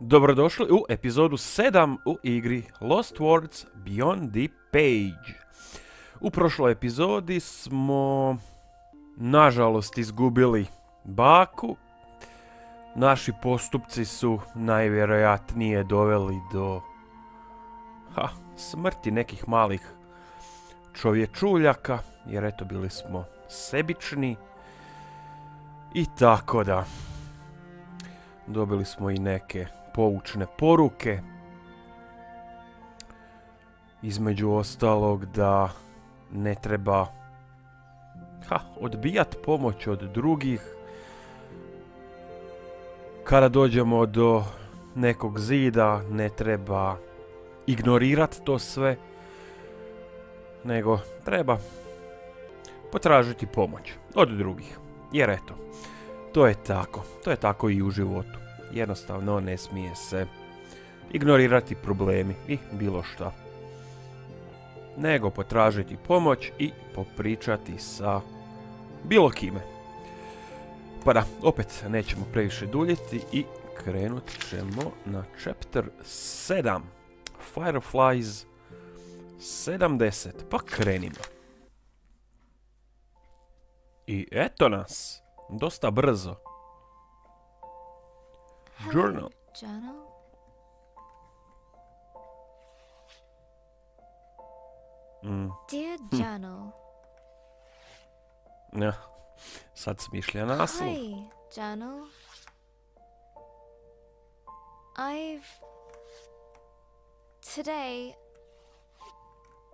Dobrodošli u epizodu 7 u igri Lost Words Beyond the Page. U prošloj epizodi smo, nažalost, izgubili baku. Naši postupci su najvjerojatnije doveli do ha, smrti nekih malih čovječuljaka, jer eto bili smo sebični. I tako da, dobili smo i neke poučne poruke. Između ostalog da ne treba ha, odbijat pomoć od drugih. Kada dođemo do nekog zida ne treba ignorirat to sve, nego treba potražiti pomoć od drugih. Jer eto, to je tako. To je tako i u životu. Jednostavno ne smije se ignorirati problemi i bilo šta. Nego potražiti pomoć i popričati sa bilo kime. Pa da, opet nećemo previše duljiti i krenut ćemo na chapter 7. Fireflies 70. Pa krenimo. I eto nas. Dosta brzo. Journal. Journal? Mm, Dear Journal. ja. Sad smišlja naslov. Hi, Journal. I've. Today,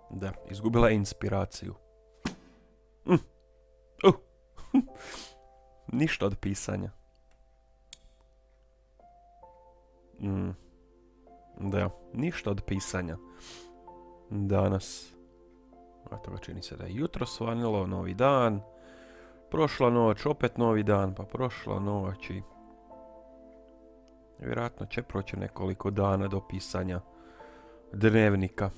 Da, izgubila je inspiraciju. Mm. Uh. Ništa od pisanja. Mm. Da, ništa od pisanja. Danas. A toga čini se da je jutro svanilo, novi dan. Prošla noć, opet novi dan, pa prošla noć i... Vjerojatno će proći nekoliko dana do pisanja dnevnika.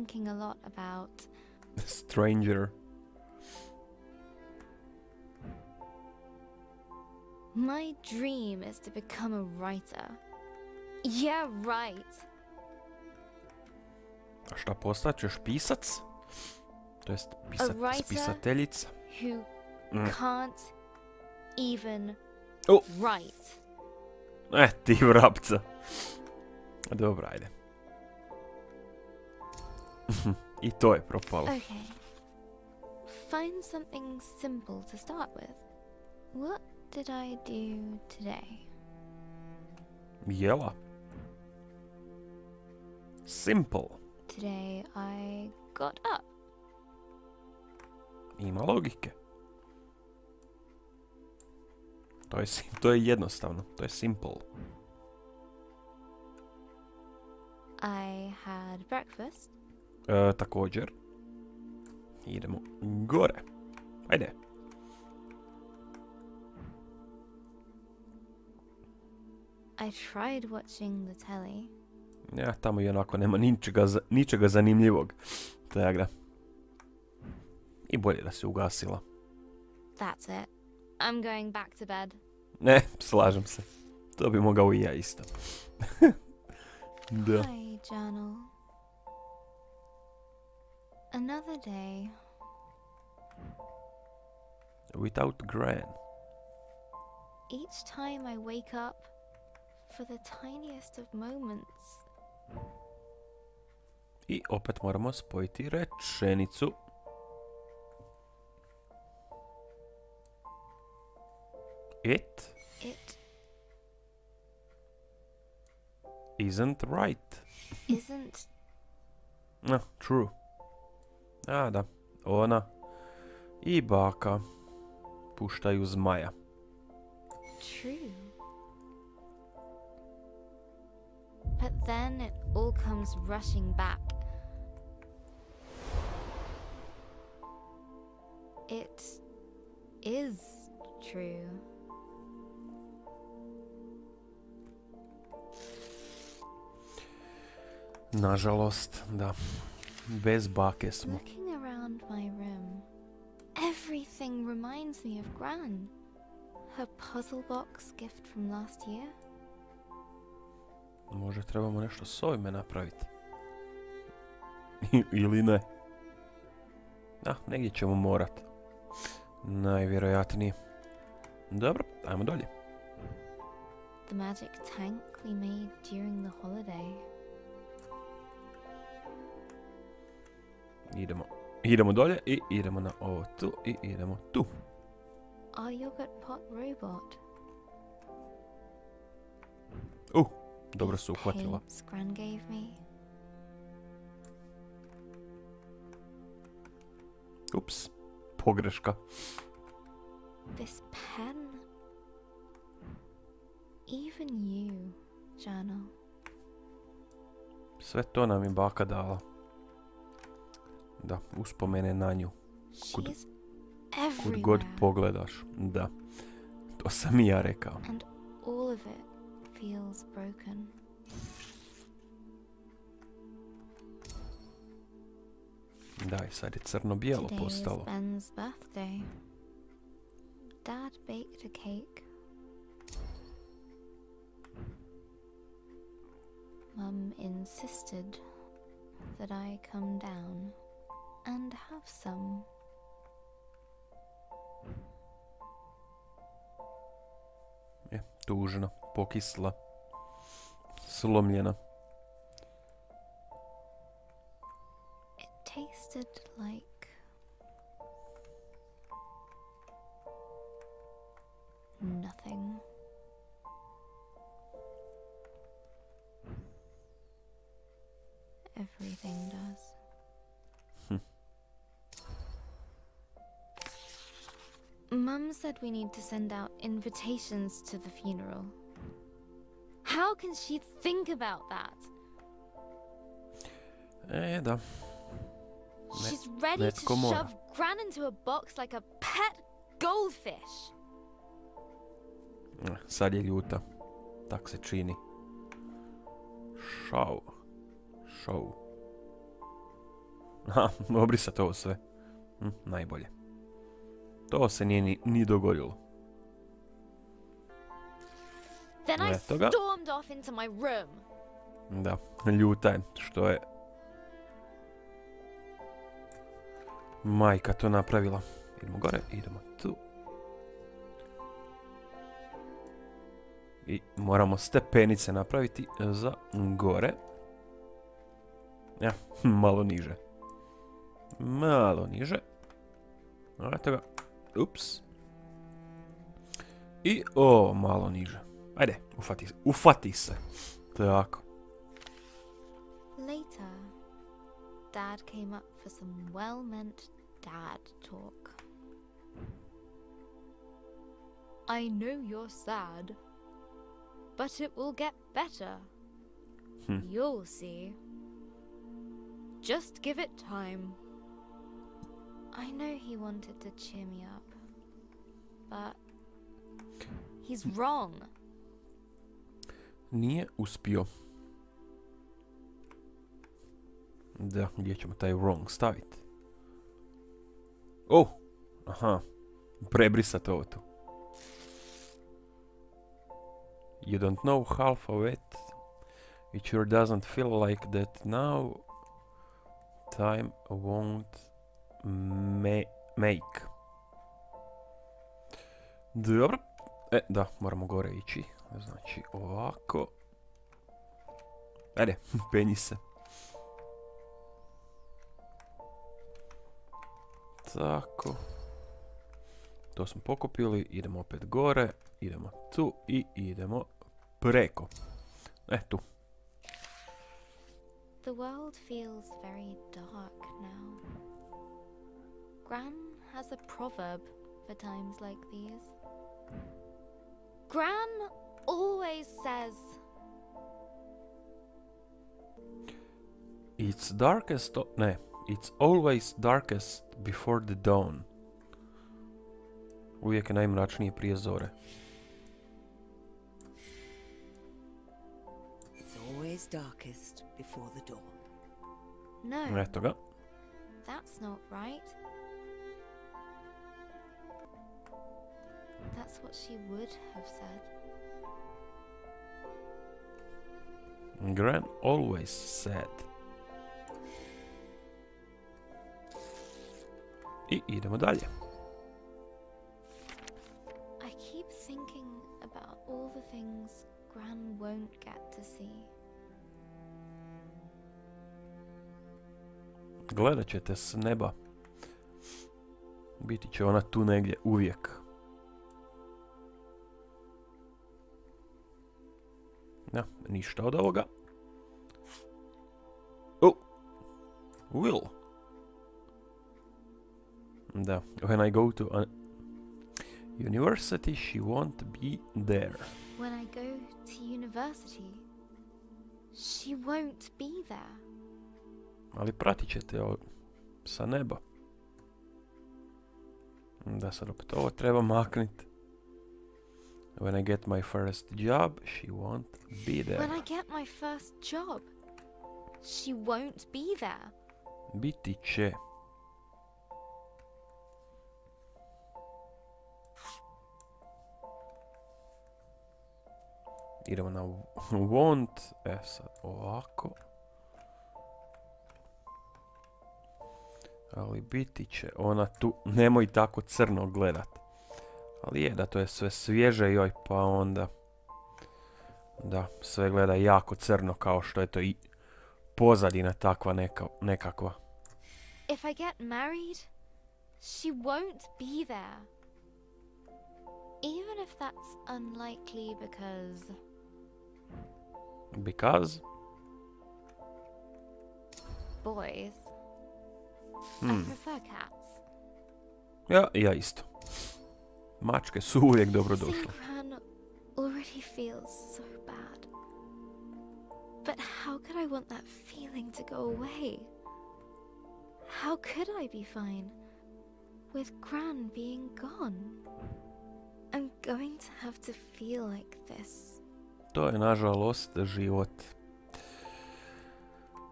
Thinking a lot about. Stranger. My dream is to become a writer. Yeah, right. A šta postaćeš pisac? To jest pisat, writer? pisateljica. Who Mm. can't even Oh. write. E, ti vrapca. Dobro, ajde. I to je propalo. Okay. Find something simple to start with. What did I do today? Jela. Simple. Today I got up. Ima logike. To je, to je jednostavno. To je simple. I had breakfast. E, također. Idemo gore. Ajde. I tried watching the telly. Ja, tamo i onako nema ničega, ničega zanimljivog. Tak da. I bolje da se ugasila. That's it. I'm going back to bed. Ne, slažem se. To bi mogao i ja isto. da. Hi, journal. Another day. Without Gran. Each time I wake up, for the tiniest of moments, I opet moramo spojiti rečenicu. It it isn't right. isn't No, true. A, da. Ona i baka puštaju zmaja. true. But then it all comes rushing back. It is true. Nažalost, da. Bez bake smo. Reminds me of Gran. Her puzzle box gift from last year. Možda trebamo nešto s ovime napraviti. Ili ne. Da, negdje ćemo morat. Najvjerojatnije. Dobro, ajmo dolje. The magic tank we made during the holiday. Idemo. Idemo dolje i idemo na ovo tu i idemo tu. Our yogurt pot robot. Uh, dobro su uhvatila. Gran gave me. Ups, pogreška. This pen. Even you, Jana. Sve to nam je baka dala. Da, uspomene na nju. Kud- She's Kud god everywhere. pogledaš. Da. To sam i ja rekao. and all of it feels broken. Da, i sad je crno-bijelo Today is postalo. Ben's birthday. Dad baked a cake. Mum insisted that I come down and have some. Je, pokisla. Slomljena. It tasted like nothing. Everything does. Mum said we need to send out invitations to the funeral. How can she think about that? E, da. She's ready let's to shove Gran into a box like a pet goldfish. Sad je ljuta. Tak se čini. Šau. Šau. Ha, obrisat ovo sve. Hm, najbolje. To se nije ni, ni dogodilo. Eto ga. stormed off into my room. Da, ljuta je što je majka to napravila. Idemo gore, idemo tu. I moramo stepenice napraviti za gore. Ja, malo niže. Malo niže. Eto ga. Ups. I o, malo niže. Ajde, ufati, ufati se. Tako. Later, Dad came up for some well meant dad talk. I know you're sad, but it will get better. Hmm. You'll see. Just give it time. I know he wanted to cheer me up, but he's wrong. Nije uspio. Da, gdje ćemo taj wrong staviti? Oh! Aha. Prebrisat ovo tu. You don't know half of it. It sure doesn't feel like that now. Time won't ma- make. Dobro. E, da, moramo gore ići. Znači, ovako. Ajde, penji se. Tako. To smo pokupili, idemo opet gore, idemo tu i idemo preko. E, tu. The world feels very dark now. Gran has a proverb for times like these. Gran always says, It's darkest, o- ne, it's always darkest before the dawn. Uvijek je najmračnije prije zore. It's always darkest before the dawn. No, Eto ga. that's not right. That's what she would have said. Gran always said. I idemo dalje. I keep thinking about all the things Gran won't get to see. Gledat ćete s neba. Biti će ona tu negdje uvijek. Ja, ništa od ovoga. Oh! Will. Da, when I go to a university, she won't be there. When I go to university, she won't be there. Ali pratit ćete o- sa neba. Da sad opet ovo treba maknit. When I get my first job, she won't be there. When I get my first job, she won't be there. Biti će. Idemo na won't. E sad ovako. Ali biti će ona tu. Nemoj tako crno gledat. Ali je da to je sve svježe joj pa onda. Da, sve gleda jako crno kao što je to i pozadina takva neka, nekakva. If I get married, she won't be there. Even if that's unlikely because Because? boys. I prefer cats. Ja, ja isto. Mačke su uvijek dobrodošle. Already feels so bad. But how could I want that feeling to go away? How could I be fine with Gran being gone? I'm going to have to feel like this. To je nažalost život.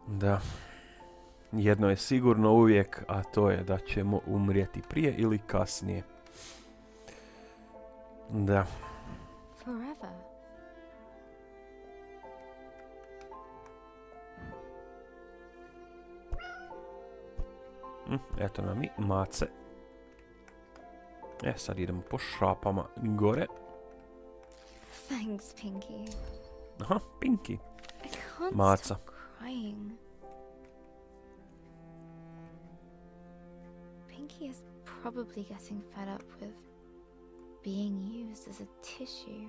Da. Jedno je sigurno uvijek, a to je da ćemo umrijeti prije ili kasnije. Da. Forever. Hm, eto nam i mace. E, sad idemo po šapama gore. Thanks, Pinky. Aha, Pinky. Maca. Pinky is probably getting fed up with being used as a tissue.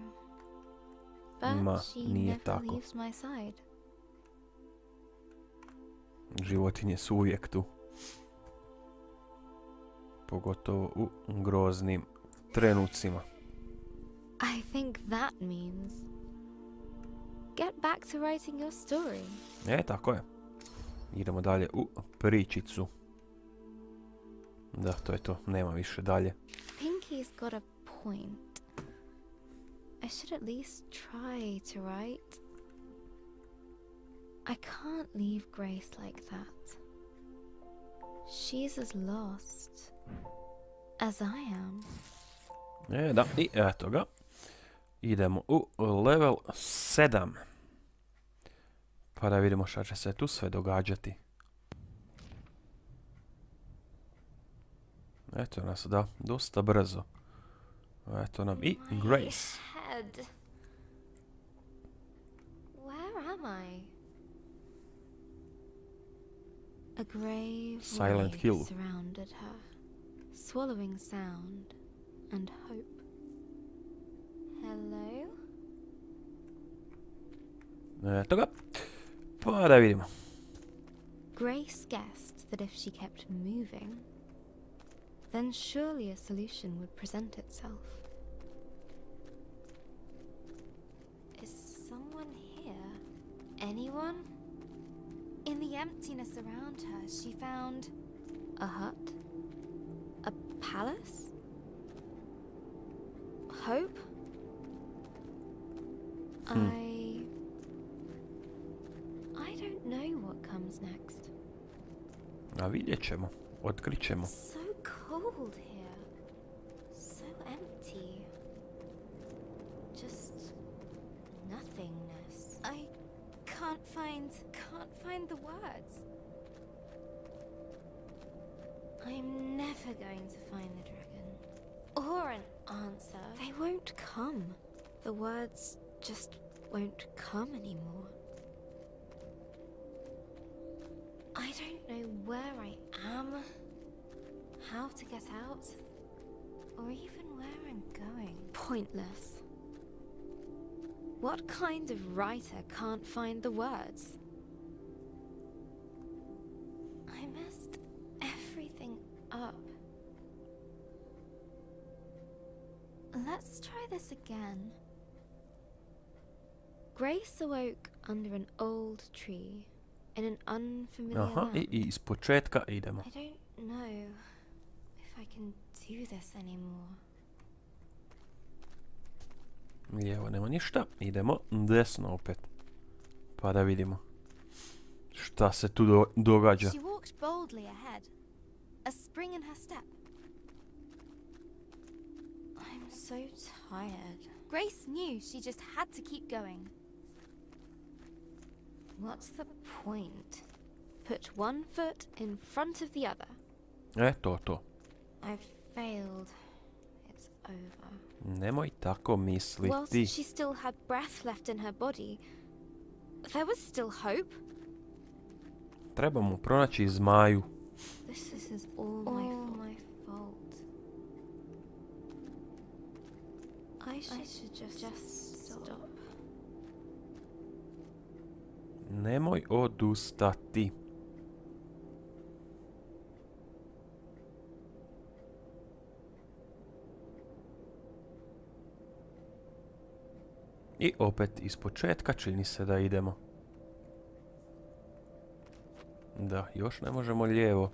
But Ma, she nije never tako. leaves my side. Životinje su uvijek tu. Pogotovo u groznim trenucima. I think that means get back to writing your story. E, tako je. Idemo dalje u pričicu. Da, to je to. Nema više dalje. Pinky's got a point. I should at least try to write. I can't leave Grace like that. She's as lost as I am. E, da, i eto ga. Idemo u level 7. Pa da vidimo šta će se tu sve događati. Eto nas, da, dosta brzo. Eto nam i My Grace. head. Where am I? A grey Silent Hill. surrounded her, swallowing sound and hope. Hello? Eto ga. Pa. Grace guessed that if she kept moving, then surely a solution would present itself. Is someone here? Anyone? In the emptiness around her, she found a hut, a palace, hope. Hmm. I I don't know what comes next. A vidjet ćemo. Otkrit ćemo. So cold here. So empty. Just nothingness. I can't find can't find the words. I'm never going to find the dragon. Or an answer. They won't come. The words just won't come anymore. I don't know where I am, how to get out, or even where I'm going. Pointless. What kind of writer can't find the words? I messed everything up. Let's try this again. Grace awoke under an old tree in an unfamiliar Aha, land. i i iz početka idemo. I don't know if I can do this anymore. Lijevo nema ništa. Idemo desno opet. Pa da vidimo. Šta se tu do- događa. She walked boldly ahead, a spring in her step. I'm so tired. Grace knew she just had to keep going. What's the point? Put one foot in front of the other. E, to, to. I've failed. It's over. Nemoj tako Whilst misliti. she still had breath left in her body, there was still hope. Trebamo pronaći zmaju. This, this is all, my, my fault. I should, just, just stop. Nemoj odustati. I opet iz početka čini se da idemo. Da, još ne možemo lijevo.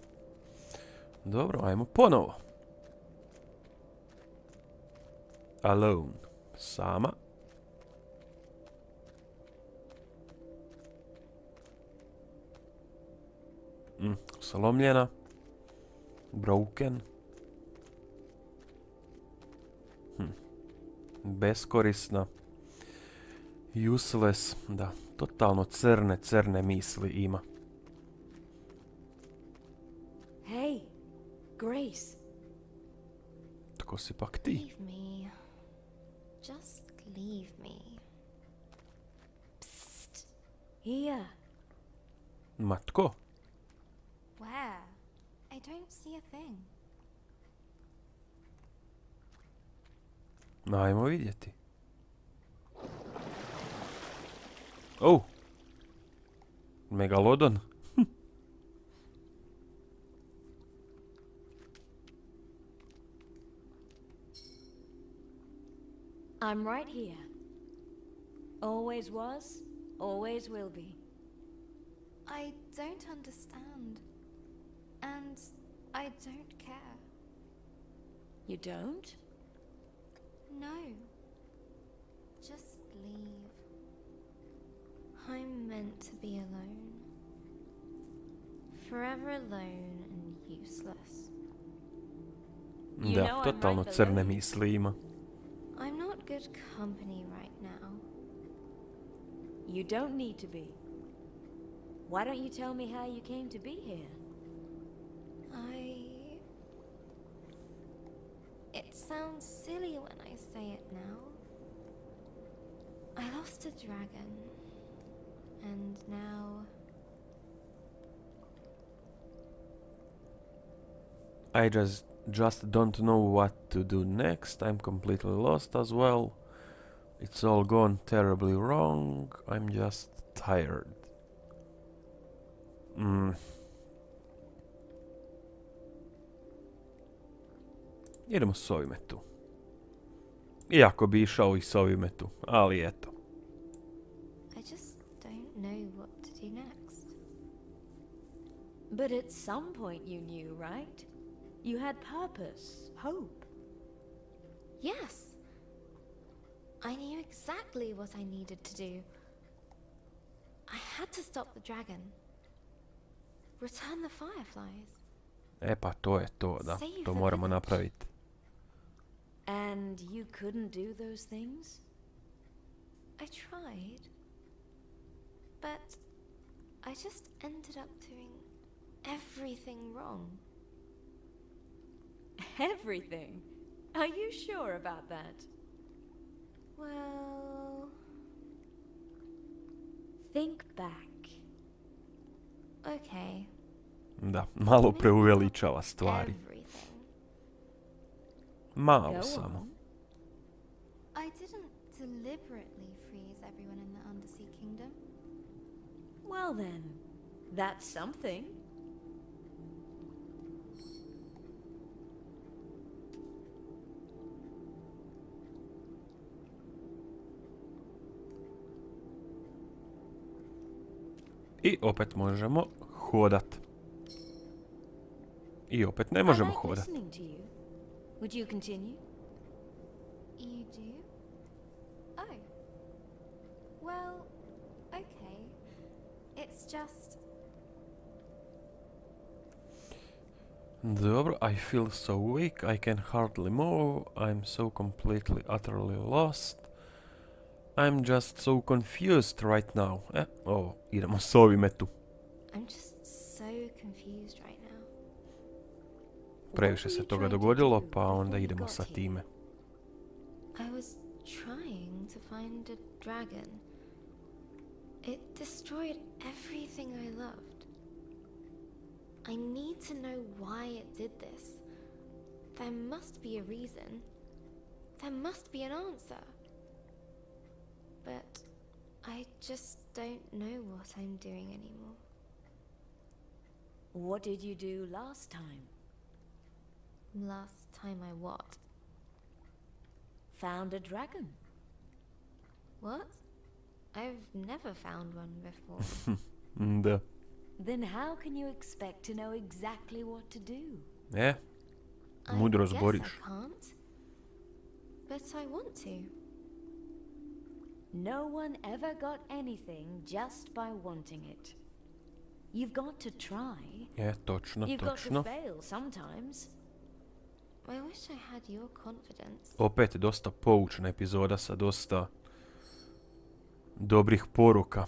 Dobro, ajmo ponovo. Alone. Sama. Mm, slomljena. Broken. Hm. Beskorisna. Useless. Da, totalno crne, crne misli ima. Hey, Grace. Tko si pak ti? Leave me. Just leave me. Psst. Here. Ma tko? Where? I don't see a thing. Ajmo vidjeti. Oh! Megalodon. I'm right here. Always was, always will be. I don't understand. And I don't care. You don't? No. Just leave. I'm meant to be alone. Forever alone and useless. You da, know I'm totalno right crne below you. misli ima. I'm not good company right now. You don't need to be. Why don't you tell me how you came to be here? I. It sounds silly when I say it now. I lost a dragon. And now. I just just don't know what to do next. I'm completely lost as well. It's all gone terribly wrong. I'm just tired. Mm. Idemo s ovime tu. Iako bi išao i s ovime tu, ali eto. But at some point you knew, right? You had purpose, hope. Yes! I knew exactly what I needed to do. I had to stop the dragon. Return the fireflies. E pa to je to, da. Save To moramo napraviti. And you couldn't do those things? I tried. But I just ended up doing everything wrong. Everything? Are you sure about that? Well, Think back. okay. Da, malo maybe not preuveličava stvari. Malo samo. I didn't deliberately freeze everyone in the Undersea Kingdom. Well then, that's something. I opet možemo hodat. I opet ne I možemo like hodat. you. Would you continue? You do? Oh. Well, okay. It's just. Dobro, I feel so weak, I can hardly move, I'm so completely, utterly lost. I'm just so confused right now. E, ovo, idemo s ovime tu. I'm just so confused right now. What Previše se toga dogodilo, do pa onda idemo sa time. I was trying to find a dragon. It destroyed everything I loved. I need to know why it did this. There must be a reason. There must be an answer. But I just don't know what I'm doing anymore. What did you do last time? Last time I what? Found a dragon. What? I've never found one before. Da. Then how can you expect to know exactly what to do? E, I Mudro guess. I can't. But I want to. No one ever got anything just by wanting it. You've got to try. je, točno, You've got to točno. fail sometimes. I wish I had your confidence. Opet dosta poučna epizoda sa dosta dobrih poruka.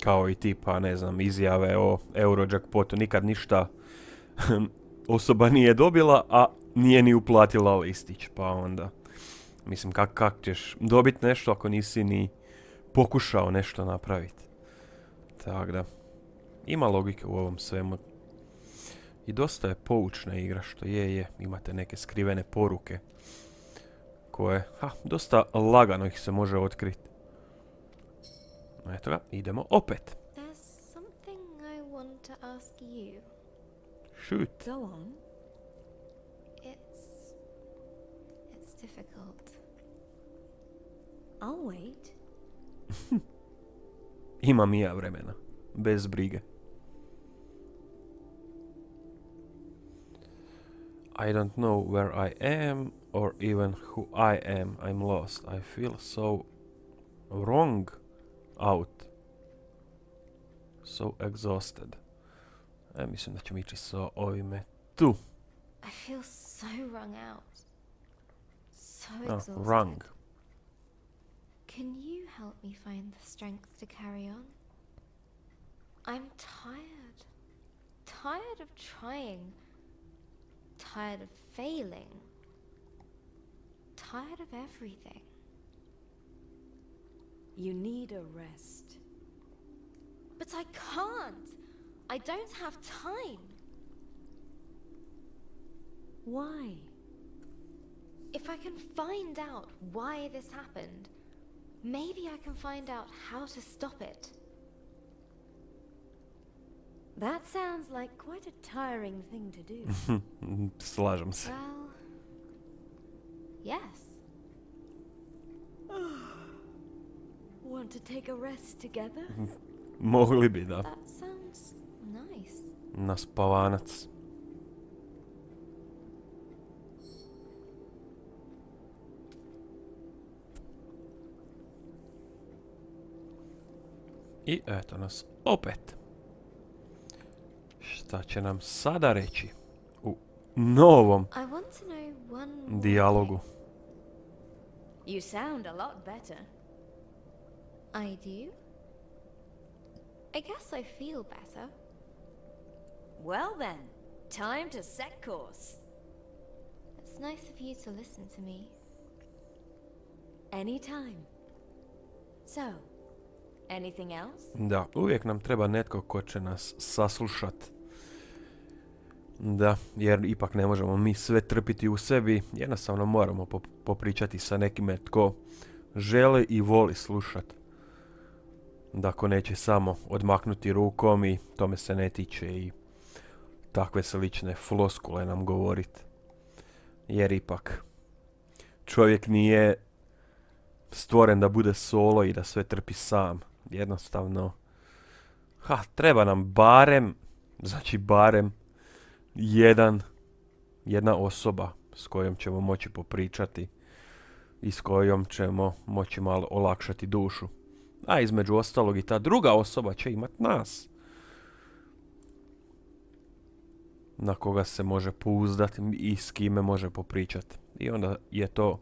Kao i tipa, ne znam, izjave o Eurojackpotu. Nikad ništa osoba nije dobila, a nije ni uplatila listić. Pa onda, mislim, kak, kak ćeš dobiti nešto ako nisi ni pokušao nešto napraviti. Tako da, ima logike u ovom svemu. I dosta je poučna igra, što je, je. Imate neke skrivene poruke koje, ha, dosta lagano ih se može otkriti. Eto ga, idemo opet. There's something I want to ask you. Shoot. Go on. It's. It's difficult. I'll wait. Imam i ja vremena. Bez brige. I don't know where I am or even who I am. I'm lost. I feel so wrong out. So exhausted. E, mislim da ćemo ići sa ovime tu. I feel so wrung out. So Oh, exhausted. wrong. Can you help me find the strength to carry on? I'm tired. Tired of trying. Tired of failing. Tired of everything. You need a rest. But I can't. I don't have time. Why? If I can find out why this happened, maybe I can find out how to stop it. That sounds like quite a tiring thing to do. Slažem se. Well, yes. to take a rest together? Mogli bi, da. That sounds nice. Naspavanac. I eto nas opet. Šta će nam sada reći u novom dijalogu? You sound a lot better. I do? I guess I feel better. Well then, time to set course. It's nice of you to listen to me. Anytime. So, anything else? Da, uvijek nam treba netko ko će nas saslušat. Da, jer ipak ne možemo mi sve trpiti u sebi, jednostavno moramo pop- popričati sa nekime tko želi i voli slušat. Da ko neće samo odmaknuti rukom i tome se ne tiče i takve slične floskule nam govorit. Jer ipak čovjek nije stvoren da bude solo i da sve trpi sam. Jednostavno, ha, treba nam barem, znači barem jedan, jedna osoba s kojom ćemo moći popričati i s kojom ćemo moći malo olakšati dušu. A između ostalog i ta druga osoba će imat nas. Na koga se može pouzdati i s kime može popričati. I onda je to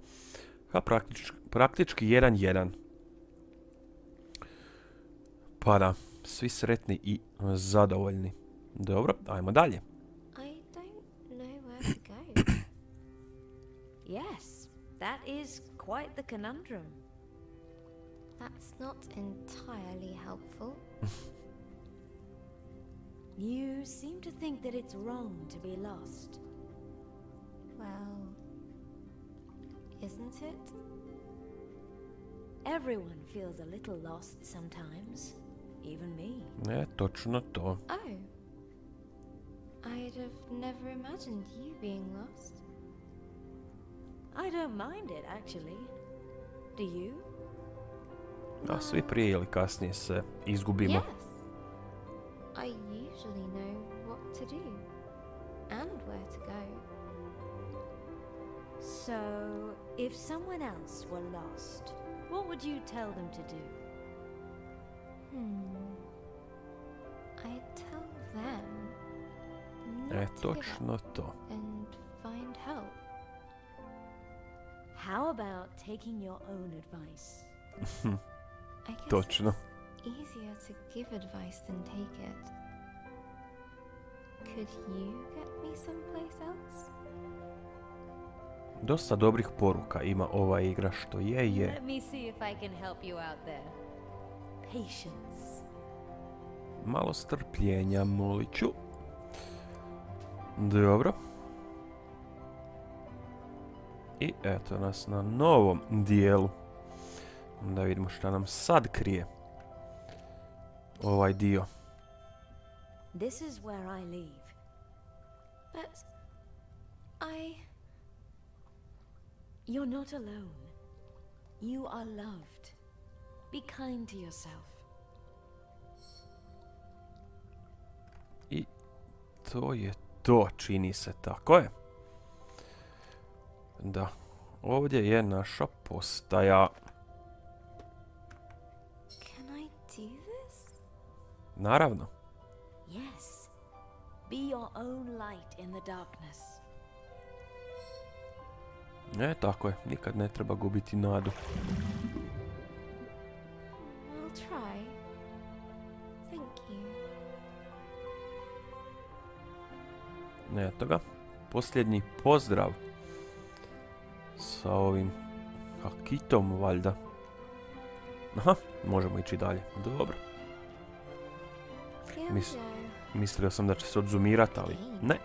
ha, praktič, praktički jedan jedan. Pa da, svi sretni i zadovoljni. Dobro, ajmo dalje. Yes, that is quite the conundrum. That's not entirely helpful. You seem to think that it's wrong to be lost. Well, isn't it? Everyone feels a little lost sometimes, even me. Ne, točno to. Oh. I'd have never imagined you being lost. I don't mind it, actually. Do you? A svi prije ili kasnije se izgubimo. Yes. I usually know what to do and where to go. So, if someone else were lost, what would you tell them to do? Hmm. I'd tell them E, not up točno to. and find help. How about taking your own advice? Točno. it's easier to give advice than take it. Could you get me someplace else? Dosta dobrih poruka ima ova igra, što je je. Let me see if I can help you out there. Patience. Malo strpljenja, molit ću. Dobro. I eto nas na novom dijelu. Da vidimo šta nam sad krije. Ovaj dio. This is where I leave. But I. You're not alone. You are loved. Be kind to yourself. I to je to, čini se tako je. Da, ovdje je naša postaja. Naravno. Yes. Be your own light in the darkness. E, tako je, nikad ne treba gubiti nadu. I'll try. Thank you. Eto ga. Posljednji pozdrav. Sa ovim hakitom, valjda. Aha, možemo ići dalje. Dobro. Mis-. Mislio sam da će se odzumirat, ali ne.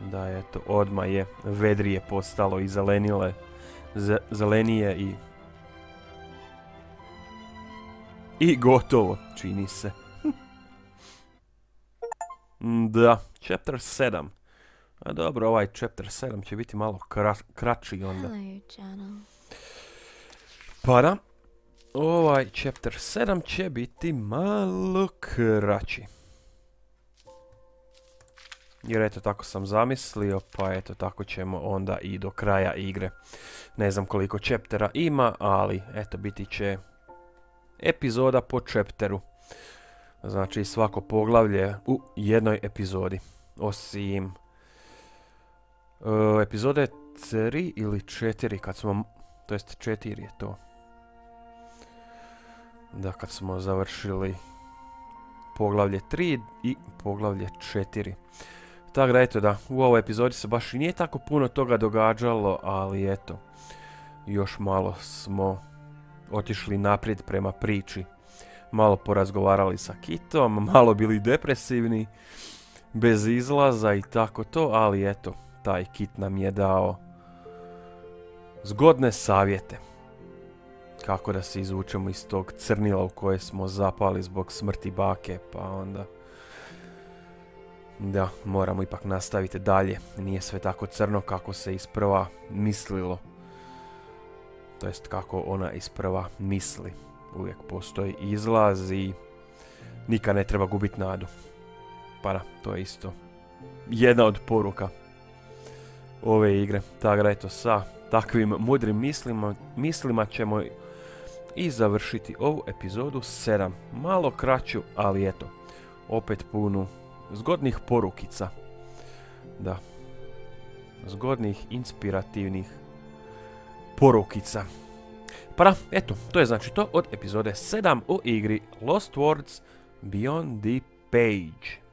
Da, eto, odma je vedrije postalo i zelenile, ze- zelenije i... I gotovo, čini se. da, chapter 7. A dobro, ovaj chapter 7 će biti malo kra- kraći onda. Pa da, ovaj chapter 7 će biti malo kraći. jer eto tako sam zamislio, pa eto tako ćemo onda i do kraja igre. Ne znam koliko čeptera ima, ali eto biti će epizoda po čepteru. Znači svako poglavlje u jednoj epizodi. Osim uh, epizode 3 ili 4 kad smo, to jest 4 je to. Da, kad smo završili poglavlje 3 i poglavlje 4. Tako da eto da, u ovoj epizodi se baš i nije tako puno toga događalo, ali eto, još malo smo otišli naprijed prema priči. Malo porazgovarali sa Kitom, malo bili depresivni, bez izlaza i tako to, ali eto, taj Kit nam je dao zgodne savjete kako da se izvučemo iz tog crnila u koje smo zapali zbog smrti bake, pa onda... Da, moramo ipak nastaviti dalje. Nije sve tako crno kako se isprva mislilo. To jest kako ona isprva misli. Uvijek postoji izlaz i nikad ne treba gubiti nadu. Pa da, to je isto jedna od poruka ove igre. Tako da eto, sa takvim mudrim mislima, mislima ćemo i završiti ovu epizodu 7. Malo kraću, ali eto, opet punu zgodnih porukica. Da, zgodnih, inspirativnih porukica. Pa eto, to je znači to od epizode 7 u igri Lost Words Beyond the Page.